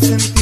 lives